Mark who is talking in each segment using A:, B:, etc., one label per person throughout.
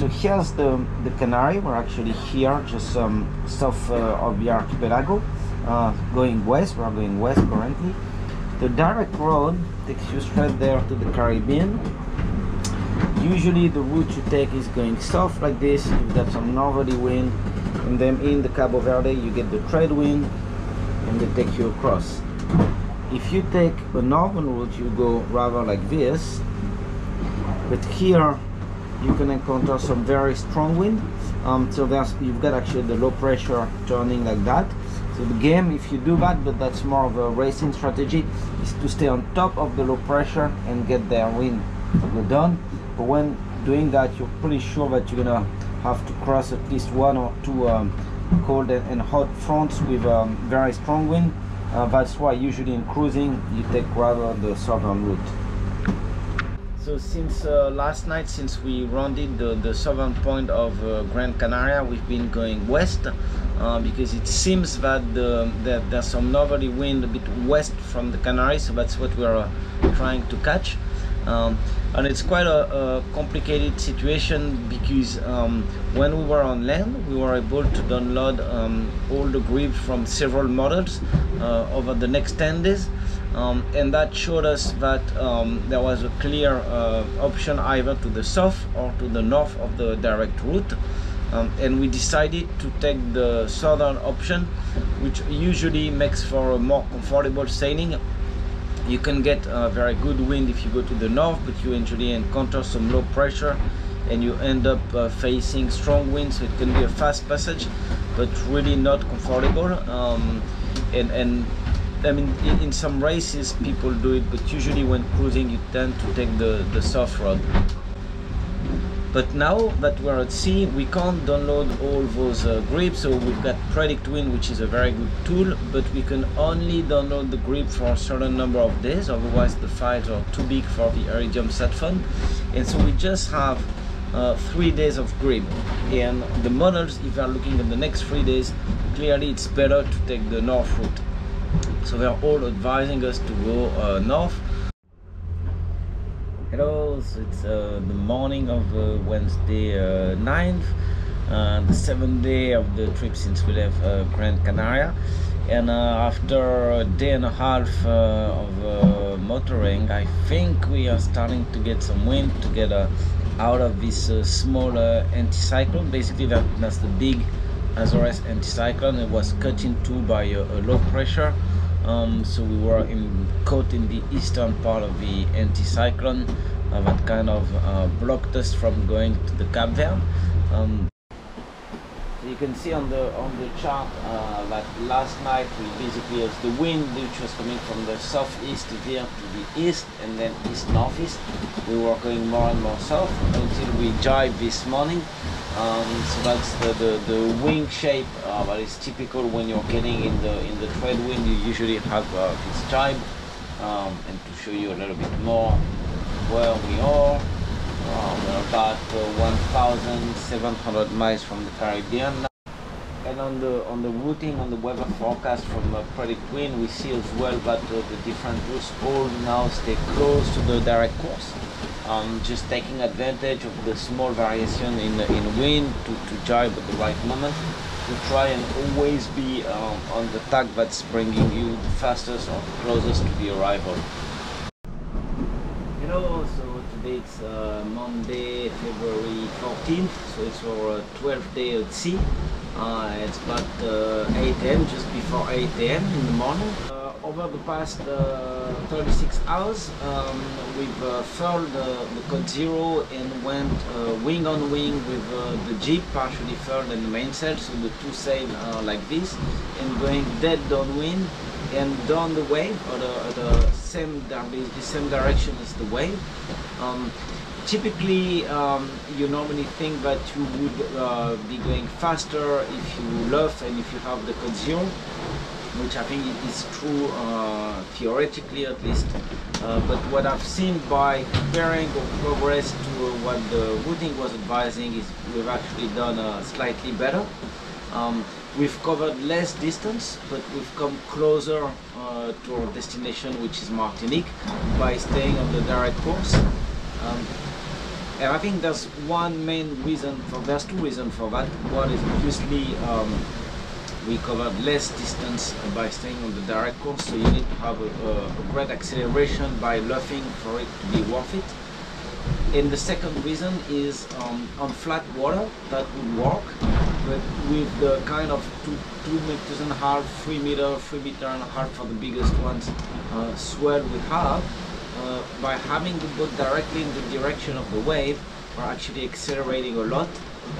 A: So here's the, the Canary. We're actually here, just um, south uh, of the archipelago, uh, going west. We're going west currently. The direct road takes you straight there to the Caribbean. Usually the route you take is going south like this. You've got some northerly wind, and then in the Cabo Verde you get the trade wind, and they take you across. If you take a northern route, you go rather like this. But here you can encounter some very strong wind. Um, so there's you've got actually the low pressure turning like that. So the game, if you do that, but that's more of a racing strategy, is to stay on top of the low pressure and get their wind go down. But when doing that, you're pretty sure that you're gonna have to cross at least one or two um, cold and, and, hot fronts with um, very strong wind. Uh, that's why usually in cruising you take rather the southern route. So since uh, last night, since we rounded the, the southern point of uh, Gran Canaria, we've been going west uh, because it seems that, the, that there's some northerly wind a bit west from the Canaries, so that's what we're uh, trying to catch. Um, and it's quite a, a complicated situation because um, when we were on land we were able to download um, all the grids from several models uh, over the next 10 days um, and that showed us that um, there was a clear uh, option either to the south or to the north of the direct route. Um, and we decided to take the southern option which usually makes for a more comfortable sailing. You can get a very good wind if you go to the north but you usually encounter some low pressure and you end up uh, facing strong winds. So it can be a fast passage but really not comfortable. Um, and and I mean in, in, some races people do it but usually when cruising you tend to take the the soft road. But now that we're at sea we can't download all those uh, gribs so we've got PredictWind which is a very good tool but we can only download the grib for a certain number of days otherwise the files are too big for the iridium sat phone and so we just have uh, three days of grib. And the models if are looking at the next three days clearly it's better to take the north route so they're all advising us to go uh, north. Hello so it's uh, the morning of uh, Wednesday 9th uh, the seventh day of the trip since we left uh, Gran Canaria. And uh, after a day and a half of motoring I think we are starting to get some wind to get out of this smaller anticyclone. Basically that, that's the big Azores anticyclone. It was cut into by a, a low pressure um, so we were in, caught in the eastern part of the anticyclone uh, that kind of uh, blocked us from going to the Cape Verde. Um, so you can see on the on the chart uh, that last night we basically as the wind which was coming from the southeast veered to the east and then east northeast we were going more and more south until we jibe this morning um, so that's the, the, the wing shape uh, that is typical when you're getting in the in the trade wind. You usually have uh, this jibe. Um, and to show you a little bit more where we are, uh, we're about uh, 1,700 miles from the Caribbean. And on the on the routing on the weather forecast from uh, PredictWind, we see as well that uh, the different routes all now stay close to the direct course um, just taking advantage of the small variation in, in wind to, to jibe at the right moment to try and always be um, on the tack that's bringing you the fastest or closest to the arrival. Hello, so today it's uh, Monday, February 14th, so it's our 12th day at sea. Uh, it's about uh, 8 a.m., just before 8 a.m. in the morning. Uh, over the past uh, 36 hours, um, we've uh, furled uh, the Code Zero and went uh, wing on wing with uh, the jib partially furled and the mainsail, so the two sail like this, and going dead downwind and down the wave or the, the same the same direction as the wave. Um, typically, um, you normally think that you would uh, be going faster if you luff and if you have the Code Zero which I think is true uh, theoretically at least. Uh, but what I've seen by comparing progress to what the routing was advising is we've actually done uh, slightly better. Um, we've covered less distance, but we've come closer uh, to our destination, which is Martinique, by staying on the direct course. Um, and I think there's one main reason for, there's two reasons for that. One is obviously um, we covered less distance by staying on the direct course, so you need to have a, a great acceleration by luffing for it to be worth it. And the second reason is um, on flat water that would work, but with the kind of two, two meters and a half, three meter, three meter and a half for the biggest ones uh, swell we have, uh, by having the boat directly in the direction of the wave, we're actually accelerating a lot,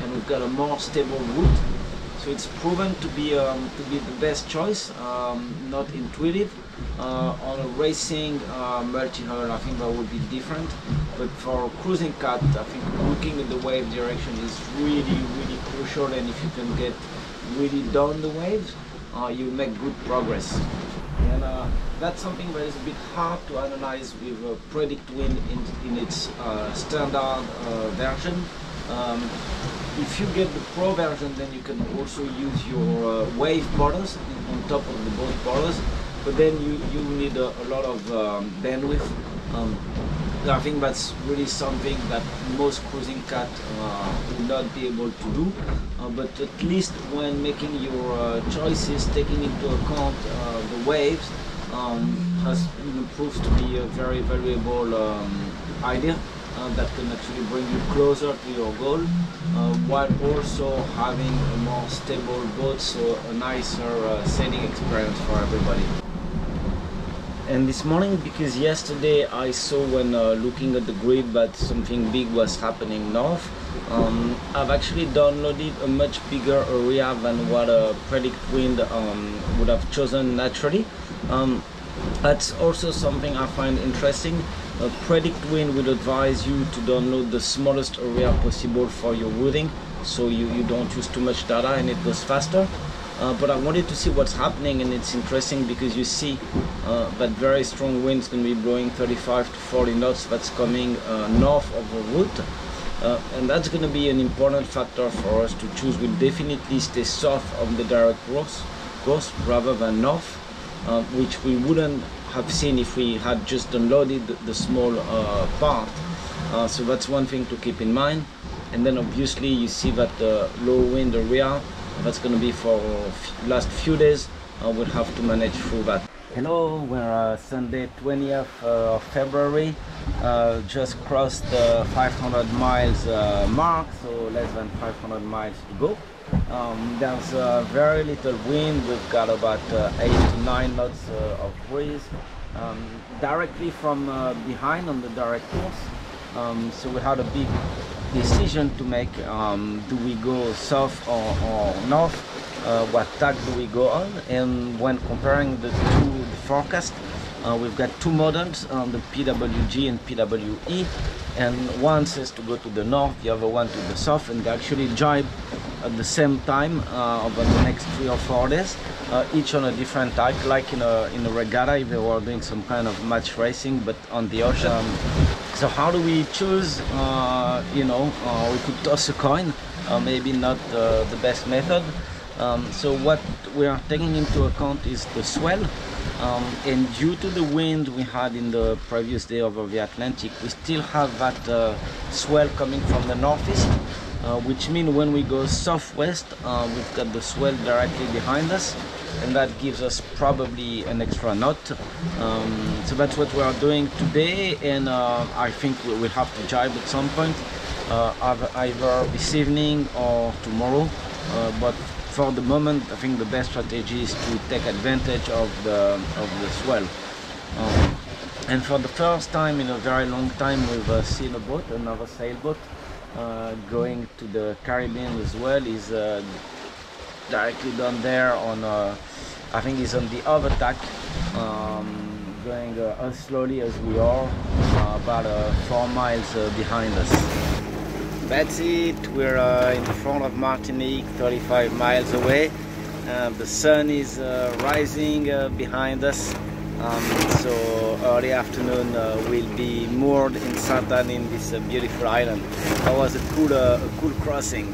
A: and we've got a more stable route so it's proven to be um, to be the best choice, um, not intuitive. Uh, on a racing uh, multi-hull, I think that would be different. But for cruising cat, I think looking at the wave direction is really, really crucial. And if you can get really down the waves, uh, you make good progress. And uh, that's something that is a bit hard to analyze with uh, PredictWind in, in its uh, standard uh, version. Um, if you get the Pro version, then you can also use your uh, wave polars on top of the boat polars, but then you, you need a, a lot of um, bandwidth. Um, I think that's really something that most cruising cat uh, will not be able to do. Uh, but at least when making your uh, choices, taking into account uh, the waves, um, has proved to be a very valuable um, idea uh, that can actually bring you closer to your goal uh, while also having a more stable boat so a nicer uh, sailing experience for everybody. And this morning because yesterday I saw when uh, looking at the grid that something big was happening north um, I've actually downloaded a much bigger area than what a predict wind um, would have chosen naturally. Um, that's also something I find interesting uh, PredictWind will advise you to download the smallest area possible for your routing so you, you don't use too much data and it goes faster. Uh, but I wanted to see what's happening and it's interesting because you see uh, that very strong wind is going to be blowing 35 to 40 knots that's coming uh, north of the route uh, and that's going to be an important factor for us to choose. We'll definitely stay south of the direct course, course rather than north uh, which we wouldn't have seen if we had just unloaded the small uh, part. Uh, so that's one thing to keep in mind. And then obviously you see that the low wind area, that's going to be for last few days. Uh, we'll have to manage through that. Hello, we're uh, Sunday 20th uh, of February. Uh, just crossed the 500 miles uh, mark, so less than 500 miles to go. Um, there's uh, very little wind. We've got about uh, 8 to 9 knots of breeze um, directly from behind on the direct course. Um, so we had a big decision to make. Um, do we go south or, or north? Uh, what tack do we go on? And when comparing the two the forecast, uh, we've got two models, um, the PWG and PWE, and one says to go to the north, the other one to the south, and they actually jibe at the same time uh, over the next three or four days, uh, each on a different type, like in a in a regatta if they were doing some kind of match racing, but on the ocean. Um, so how do we choose? Uh, you know, uh, we could toss a coin, maybe not the best method. Um, so what we are taking into account is the swell. Um, and due to the wind we had in the previous day over the Atlantic, we still have that uh, swell coming from the northeast uh, which means when we go southwest uh, we've got the swell directly behind us and that gives us probably an extra knot um, so that's what we are doing today and uh, I think we will have to jibe at some point uh, either this evening or tomorrow uh, but for the moment I think the best strategy is to take advantage of the of the swell. Um, and for the first time in a very long time we've uh, seen a boat another sailboat uh, going to the Caribbean as well. Is uh, directly down there on uh, I think it's on the other tack um, going uh, as slowly as we are uh, about four miles behind us that's it we're in front of Martinique 35 miles away the sun is rising behind us um, so early afternoon uh, we'll be moored in Sainte-Anne in this uh, beautiful island. That was a cool, uh, a cool crossing.